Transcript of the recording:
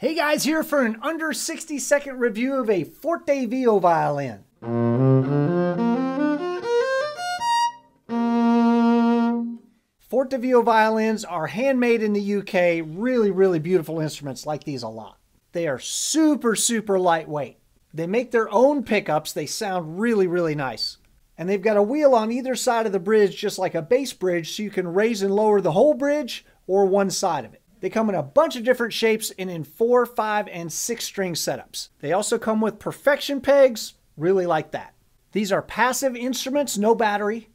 Hey guys, here for an under 60 second review of a ForteVio violin. ForteVio violins are handmade in the UK, really, really beautiful instruments, like these a lot. They are super, super lightweight. They make their own pickups, they sound really, really nice. And they've got a wheel on either side of the bridge, just like a bass bridge, so you can raise and lower the whole bridge or one side of it. They come in a bunch of different shapes and in four, five, and six string setups. They also come with perfection pegs, really like that. These are passive instruments, no battery.